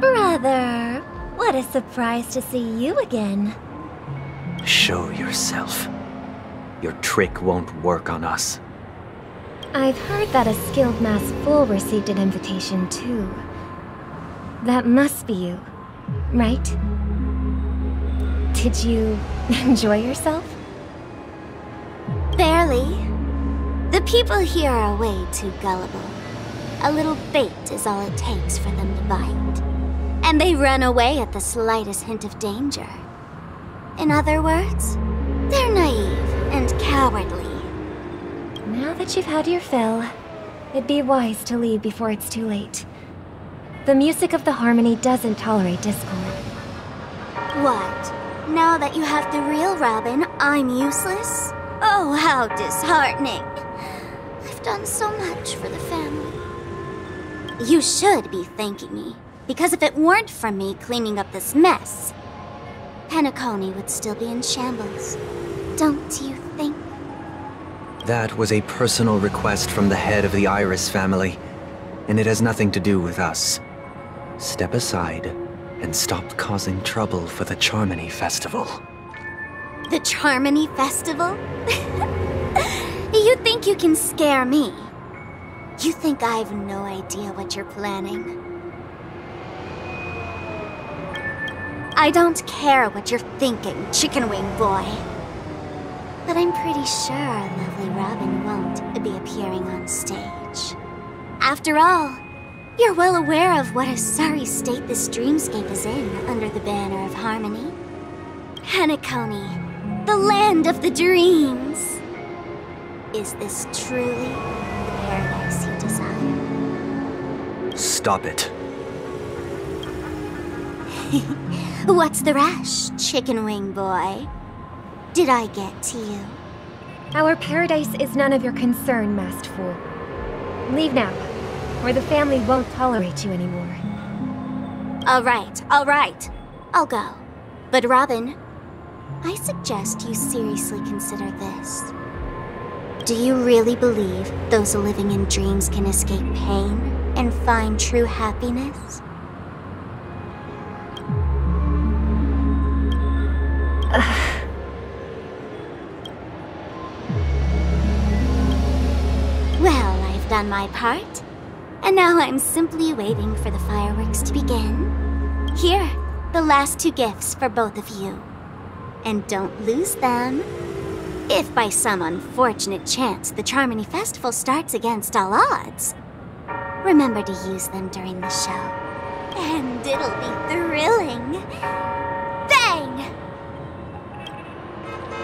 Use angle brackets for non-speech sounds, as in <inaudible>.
Brother, what a surprise to see you again. Show yourself. Your trick won't work on us. I've heard that a skilled masked fool received an invitation too. That must be you, right? Did you <laughs> enjoy yourself? Barely. The people here are way too gullible. A little bait is all it takes for them to bite. And they run away at the slightest hint of danger. In other words, they're naive and cowardly. Now that you've had your fill, it'd be wise to leave before it's too late. The music of the Harmony doesn't tolerate discord. What? Now that you have the real Robin, I'm useless? Oh, how disheartening. I've done so much for the family. You should be thanking me, because if it weren't for me cleaning up this mess, Penacony would still be in shambles. Don't you think? That was a personal request from the head of the Iris family, and it has nothing to do with us. Step aside and stop causing trouble for the Charmony Festival. The Charmony Festival? <laughs> you think you can scare me? You think I have no idea what you're planning? I don't care what you're thinking, Chicken Wing Boy. But I'm pretty sure our lovely Robin won't be appearing on stage. After all, you're well aware of what a sorry state this dreamscape is in under the banner of Harmony. Penacony, the land of the dreams. Is this truly the paradise you desire? Stop it. <laughs> What's the rush, chicken wing boy? Did I get to you? Our paradise is none of your concern, masked fool. Leave now, or the family won't tolerate you anymore. All right, all right. I'll go. But Robin, I suggest you seriously consider this. Do you really believe those living in dreams can escape pain and find true happiness? <sighs> well, I've done my part. And now I'm simply waiting for the fireworks to begin. Here, the last two gifts for both of you. And don't lose them. If by some unfortunate chance the Charmony Festival starts against all odds, remember to use them during the show. And it'll be thrilling.